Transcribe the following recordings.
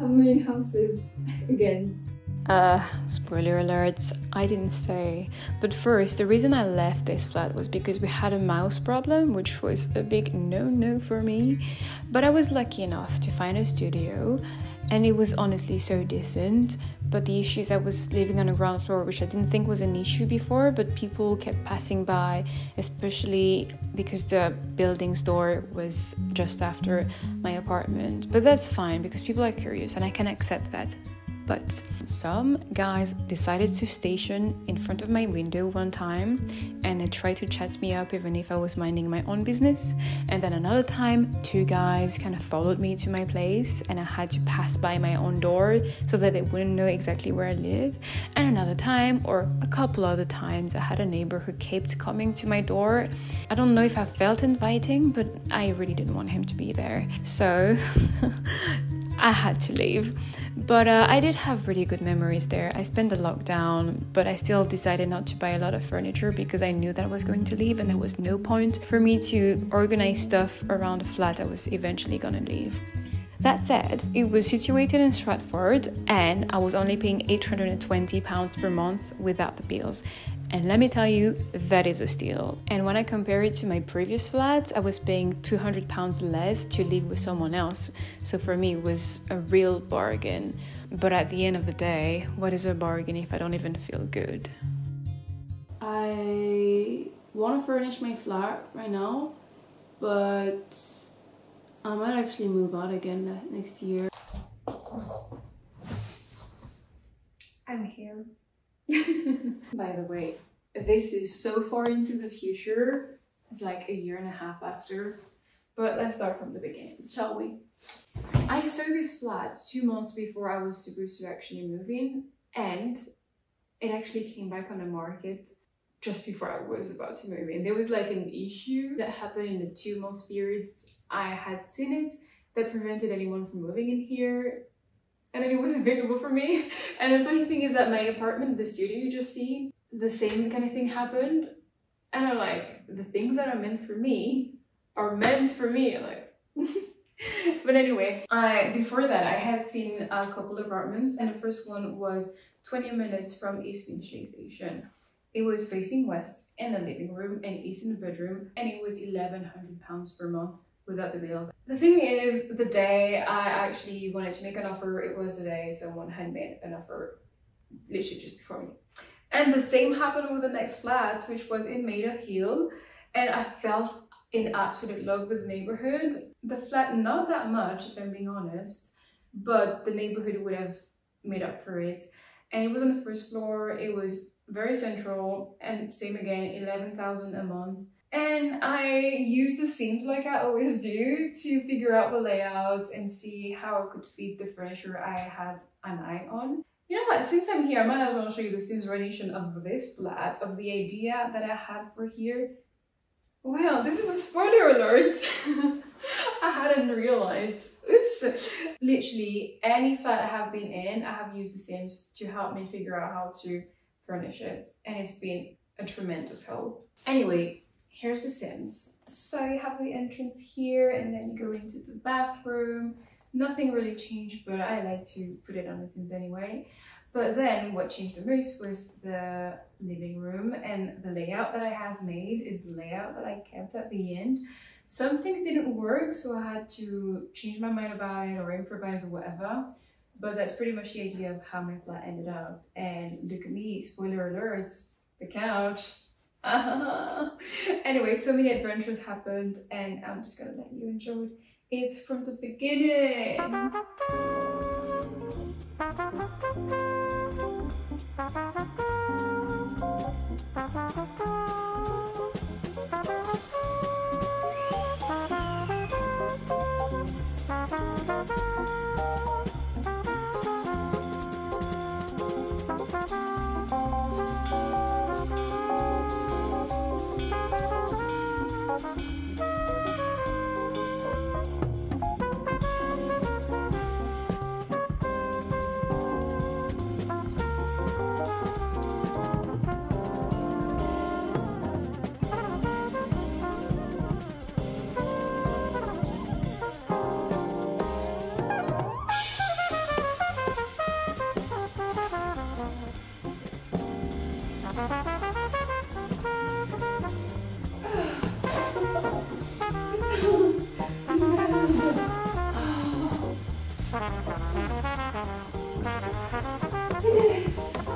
Moving houses again. Uh, spoiler alerts, I didn't stay. But first, the reason I left this flat was because we had a mouse problem, which was a big no no for me. But I was lucky enough to find a studio, and it was honestly so decent. But the issue is I was living on a ground floor, which I didn't think was an issue before, but people kept passing by, especially because the building's door was just after my apartment. But that's fine because people are curious and I can accept that. But some guys decided to station in front of my window one time and they tried to chat me up even if I was minding my own business. And then another time, two guys kind of followed me to my place and I had to pass by my own door so that they wouldn't know exactly where I live. And another time, or a couple other times, I had a neighbor who kept coming to my door. I don't know if I felt inviting, but I really didn't want him to be there. So I had to leave. But uh, I did have really good memories there. I spent the lockdown, but I still decided not to buy a lot of furniture because I knew that I was going to leave and there was no point for me to organize stuff around a flat I was eventually gonna leave. That said, it was situated in Stratford and I was only paying £820 per month without the bills. And let me tell you, that is a steal. And when I compare it to my previous flat, I was paying £200 less to live with someone else. So for me, it was a real bargain. But at the end of the day, what is a bargain if I don't even feel good? I want to furnish my flat right now, but I might actually move out again next year. I'm here. By the way, this is so far into the future. It's like a year and a half after. But let's start from the beginning, shall we? I saw this flat two months before I was supposed to actually move in, and it actually came back on the market just before I was about to move in. There was like an issue that happened in the two months periods I had seen it that prevented anyone from moving in here and then it was available for me. And the funny thing is that my apartment, the studio you just see, the same kind of thing happened. And I'm like, the things that are meant for me are meant for me. like, but anyway, I before that I had seen a couple of apartments, and the first one was 20 minutes from East Finchley Station. It was facing west in the living room and east in the bedroom, and it was 1100 pounds per month without the bills. The thing is, the day I actually wanted to make an offer, it was the day someone had made an offer literally just before me. And the same happened with the next flat, which was in Maida Hill, and I felt in absolute love with the neighborhood. The flat, not that much, if I'm being honest, but the neighborhood would have made up for it. And it was on the first floor, it was very central, and same again, 11,000 a month and I used the Sims like I always do to figure out the layouts and see how I could fit the furniture I had an eye on. You know what, since I'm here, I might as well show you the Sims rendition of this flat, of the idea that I had for here. Well, this is a spoiler alert. I hadn't realized. Oops. Literally, any flat I have been in, I have used The Sims to help me figure out how to furnish it. And it's been a tremendous help. Anyway, here's the Sims. So you have the entrance here and then you go into the bathroom. Nothing really changed, but I like to put it on the Sims anyway. But then what changed the most was the living room and the layout that I have made is the layout that I kept at the end. Some things didn't work, so I had to change my mind about it or improvise or whatever. But that's pretty much the idea of how my flat ended up. And look at me, spoiler alerts, the couch, uh, anyway, so many adventures happened and I'm just gonna let you enjoy it from the beginning.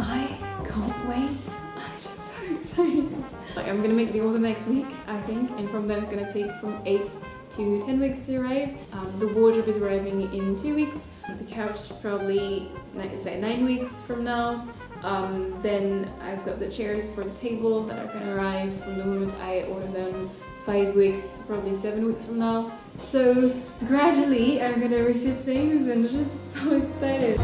I can't wait. I'm just so excited. Like I'm gonna make the order next week, I think, and from then it's gonna take from eight to 10 weeks to arrive. Um, the wardrobe is arriving in two weeks. The couch probably, like I say, nine weeks from now. Um, then I've got the chairs for the table that are gonna arrive from the moment I order them five weeks, probably seven weeks from now. So gradually I'm gonna receive things and I'm just so excited.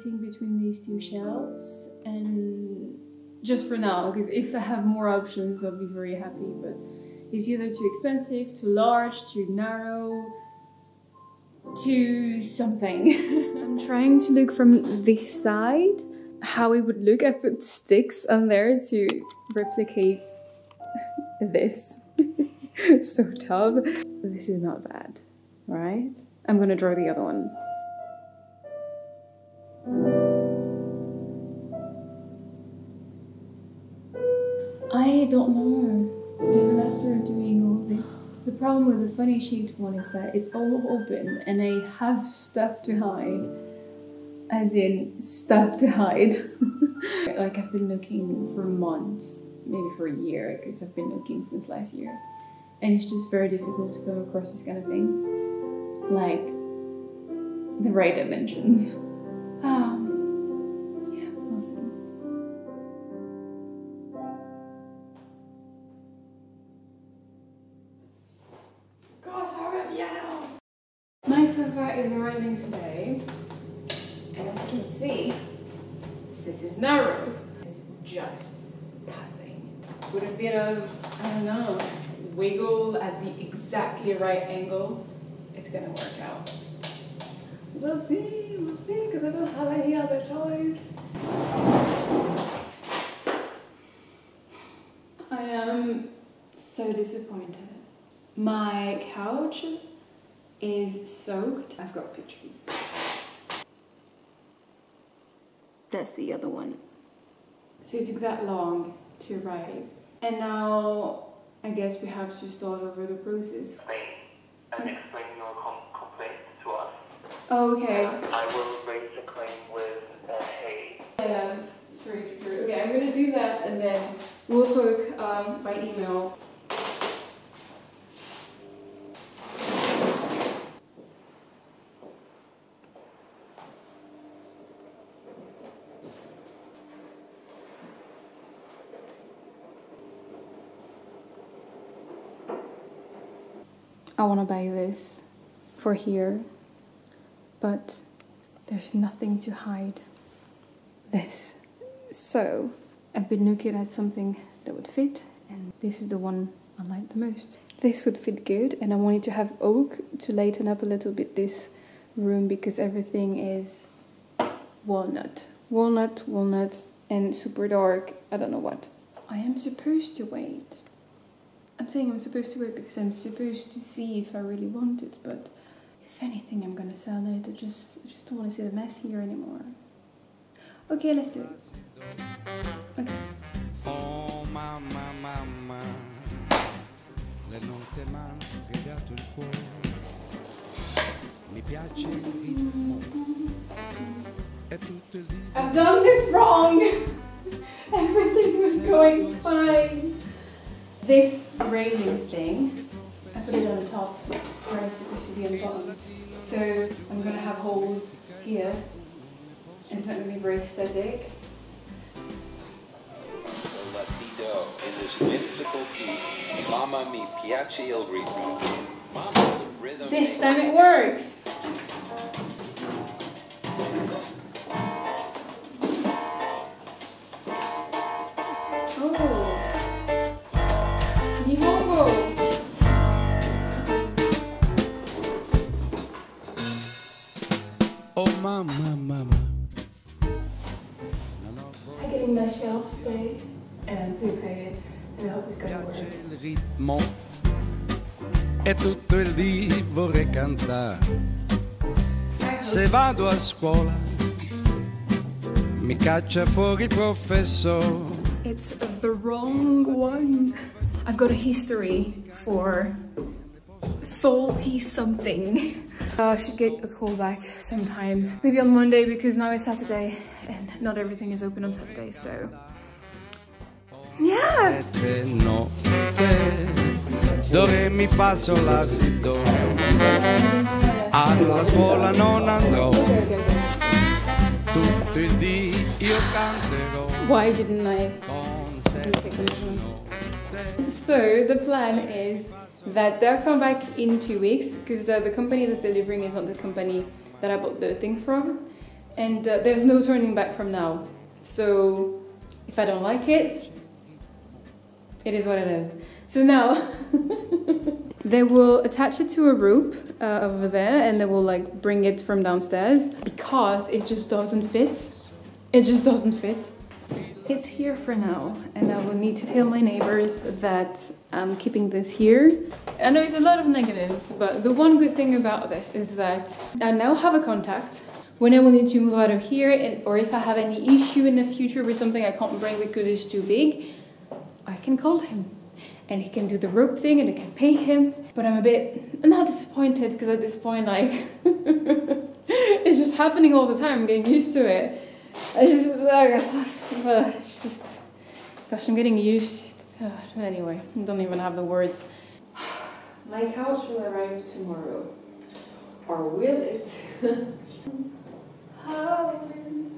Hesitating between these two shelves and just for now because if I have more options I'll be very happy but it's either too expensive, too large, too narrow, too something. I'm trying to look from this side how it would look. I put sticks on there to replicate this so tough. This is not bad, right? I'm gonna draw the other one. I don't know. Even after doing all this. The problem with the funny shaped one is that it's all open and I have stuff to hide. As in, stuff to hide. like I've been looking for months, maybe for a year, because I've been looking since last year. And it's just very difficult to come across these kind of things. Like the right dimensions. Today, and as you can see, this is narrow. It's just passing. With a bit of, I don't know, wiggle at the exactly right angle, it's gonna work out. We'll see, we'll see, because I don't have any other choice. I am so disappointed. My couch is soaked. I've got pictures. That's the other one. So it took that long to arrive. And now I guess we have to start over the process. Explain and explain your com- complaint to us. Okay. I will raise a claim with uh, Hay. Yeah, true, true, true. Okay, I'm gonna do that and then we'll talk um, by email. I want to buy this for here, but there's nothing to hide this. So I've been looking at something that would fit, and this is the one I like the most. This would fit good and I wanted to have oak to lighten up a little bit this room because everything is walnut. Walnut, walnut and super dark, I don't know what. I am supposed to wait. I'm saying I'm supposed to wait because I'm supposed to see if I really want it, but if anything I'm gonna sell it. I just, I just don't want to see the mess here anymore. Ok, let's do it. Ok. Oh mamma, mamma, le notte m'hanno stregato il cuore. Mi piace il ritmo e tutto il. I've done this wrong. Everything was going fine. This railing thing, I put it on the top where it's supposed to be on the bottom. So I'm gonna have holes here. It's not gonna be very aesthetic. Latido in this whimsical piece, Mama Mi Piace il Ritmo. Mama, the rhythm. This time it works. Ritmo e tutto il dì vorrei cantare. Se vado a scuola mi mi caccia fuori il professor. It's the wrong one. I've got a history for faulty something. Uh, I should get a call back sometimes. Maybe on Monday because now it's Saturday and not everything is open on Saturday, so. Yeah! Do re mi fa sol la si do. Alla scuola non andrò, tutto il dì io canterò Why didn't I con sette notte. So the plan is that they'll come back in two weeks because uh, the company that's delivering is not the company that I bought the thing from, and uh, there's no turning back from now. So if I don't like it, it is what it is. So now they will attach it to a rope uh, over there, and they will like bring it from downstairs because it just doesn't fit. It just doesn't fit. It's here for now, and I will need to tell my neighbors that I'm keeping this here. I know it's a lot of negatives, but the one good thing about this is that I now have a contact. When I will need to move out of here, and, or if I have any issue in the future with something I can't bring because it's too big, can call him. And he can do the rope thing and I can pay him. But I'm a bit not disappointed because at this point, like, it's just happening all the time. I'm getting used to it. I just, uh, it's just, gosh, I'm getting used. Uh, anyway, I don't even have the words. My couch will arrive tomorrow. Or will it? How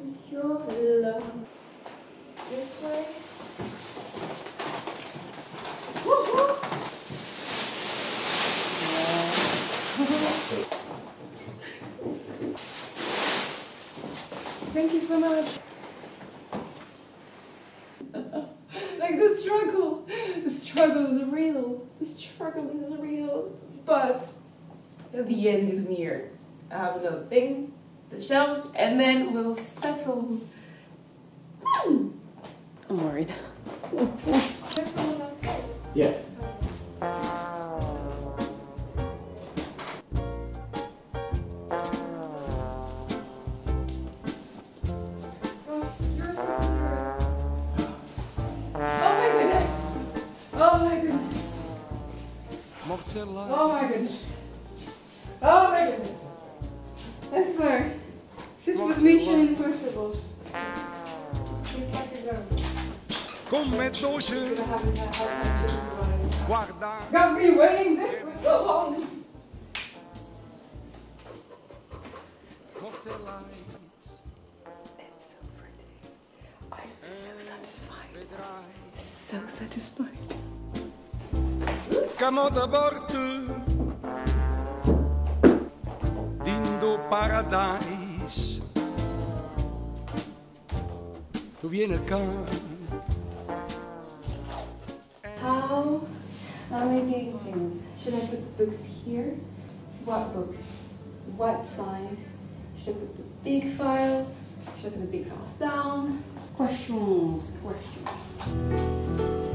is your love? This way? Thank you so much. like the struggle, the struggle is real. The struggle is real, but the end is near. I have another thing, the shelves, and then we'll settle. Hmm. I'm worried. Yeah. So satisfied. Camota Borte Dindo Paradise Tu vieni il cane How I doing things? should I put the books here? What books? What size? Should I put the big files? Put the big files down? Questions, questions.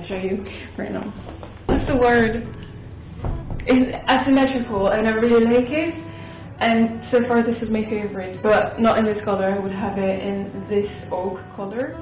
Gonna show you right now. What's the word? It's asymmetrical, and I really like it. And so far, this is my favorite, but not in this color. I would have it in this oak color.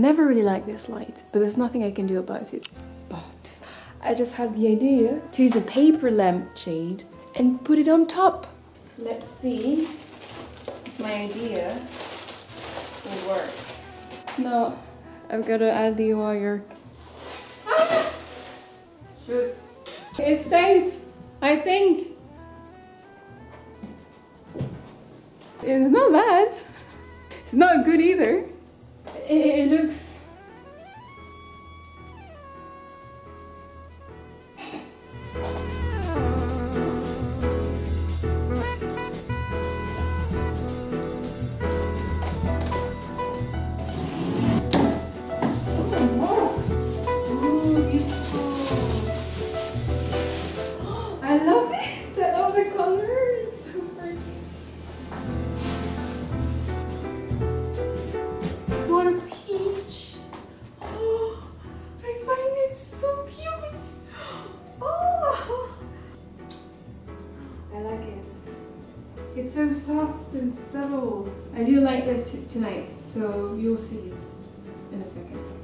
Never really liked this light, but there's nothing I can do about it. But I just had the idea to use a paper lampshade and put it on top. Let's see if my idea will work. No, I've got to add the wire. Ah! Shoot. It's safe, I think. It's not bad. It's not good either. It, it looks. Ooh, It's so soft and subtle. I do like this tonight, so you'll see it in a second.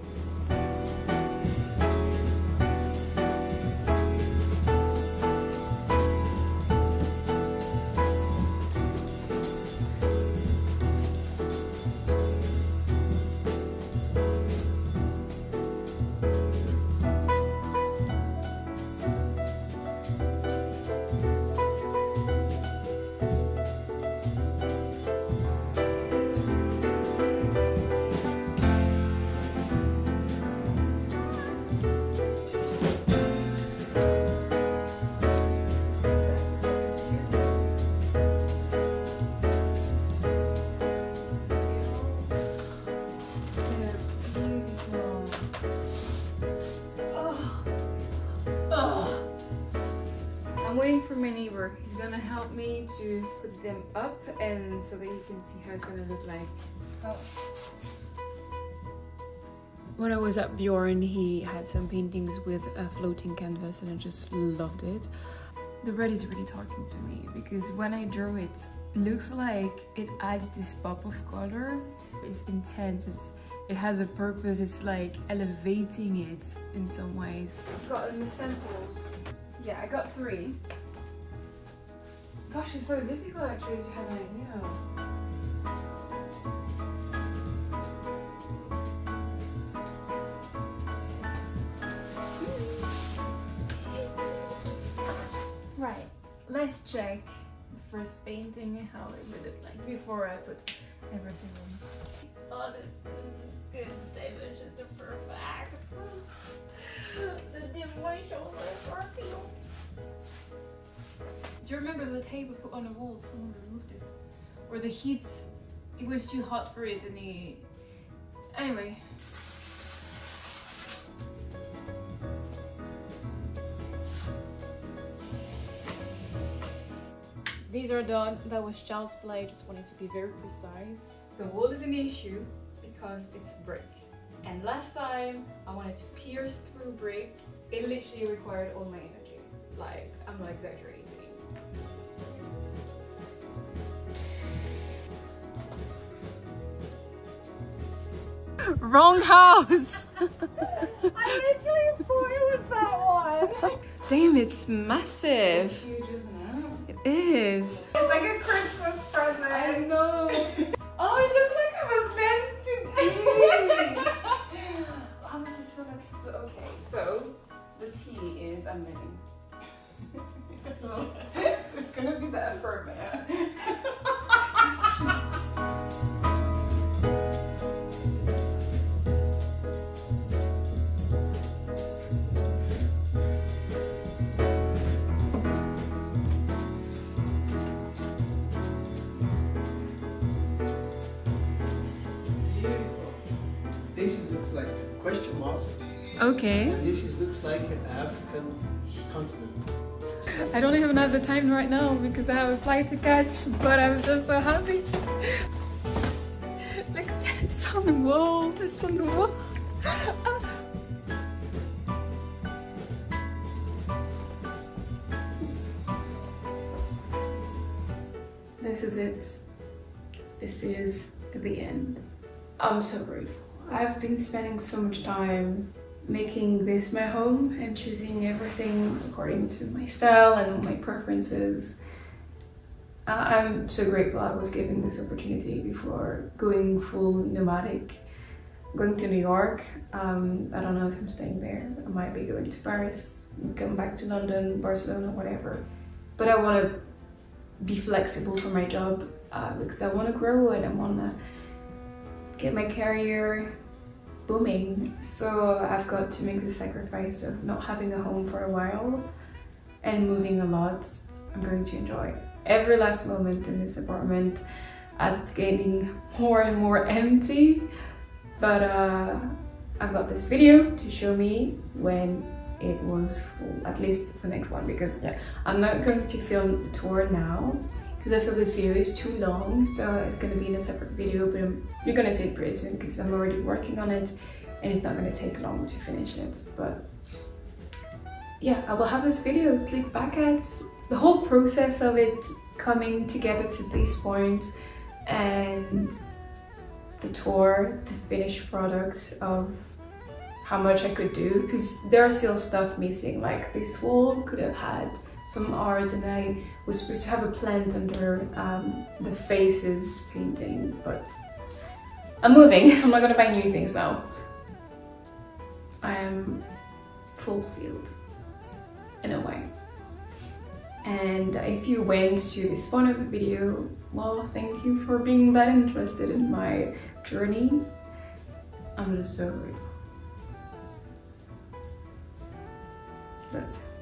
Gonna help me to put them up and so that you can see how it's gonna look like. Oh. When I was at Bjorn, he had some paintings with a floating canvas and I just loved it. The red is really talking to me because when I drew it, it looks like it adds this pop of color. It's intense, it's, it has a purpose, it's like elevating it in some ways. I've gotten the samples. Yeah, I got three. Gosh, it's so difficult actually to have an idea. Right, let's check the first painting how it would look like before I put everything on. Oh, this is good. The images are perfect. The dim white shoulder is working. Do you remember the tape we put on the wall? Someone removed it. Or the heat, it was too hot for it and he... Anyway. these are done. That was child's play, just wanted to be very precise. The wall is an issue because it's brick. And last time I wanted to pierce through brick, it literally required all my energy. Like, I'm not exaggerating. Wrong house! I literally thought it was that one. Damn, it's massive. huge, isn't it? It is. It's like a Christmas present. No. Oh, it looks like it was meant to be. oh, this is so lucky. Okay, so the tea is I'm living. So, so it's gonna be that for a minute. Like question marks. Okay. This is, looks like an African continent. I don't even have the time right now because I have a flight to catch, but I'm just so happy. Look, it's on the wall. It's on the wall. This is it. This is the end. I'm so grateful. I've been spending so much time making this my home and choosing everything according to my style and my preferences. I- I'm so grateful I was given this opportunity before going full nomadic, going to New York. Um, I don't know if I'm staying there. I might be going to Paris, come back to London, Barcelona, whatever. But I want to be flexible for my job uh, because I want to grow and I want to get my career booming. So I've got to make the sacrifice of not having a home for a while and moving a lot. I'm going to enjoy every last moment in this apartment as it's getting more and more empty. But uh, I've got this video to show me when it was full, at least the next one, because yeah, I'm not going to film the tour now because I feel this video is too long, so it's to be in a separate video, but I'm, you're going to see it pretty soon because I'm already working on it and it's not to take long to finish it. But yeah, I will have this video to look back at the whole process of it coming together to this point and the tour, the finished product of how much I could do because there are still stuff missing like this wall could have had some art and I was supposed to have a plant under um, the faces painting but I'm moving. I'm not gonna buy new things now. I am fulfilled in a way. And if you went to this point of the video well thank you for being that interested in my journey. I'm just so grateful. That's it